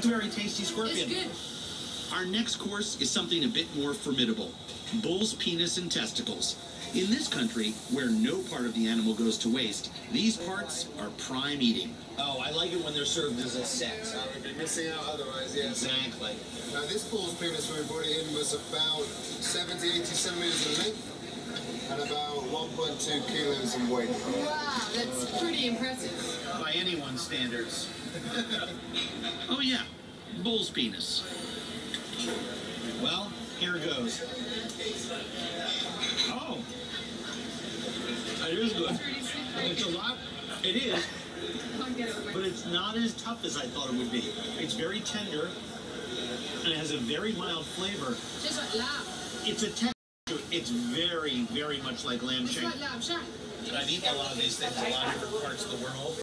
That's a very tasty scorpion. It's good. Our next course is something a bit more formidable bull's penis and testicles. In this country, where no part of the animal goes to waste, these parts are prime eating. Oh, I like it when they're served as a set. I would be missing out otherwise, yes. Exactly. Now, this bull's penis, when we brought it in, was about 70, 80 centimeters in length and about 1.2 kilos in weight. Wow, that's pretty impressive. By anyone's standards. Oh, yeah, bull's penis. Well, here goes. Oh. It is good. It's a lot. It is, I'll get it over. but it's not as tough as I thought it would be. It's very tender, and it has a very mild flavor. Just like. It's a texture. It's very, very much like lamb It's shank. like lamb shank. I've eaten a lot of these things in a lot of different parts of the world.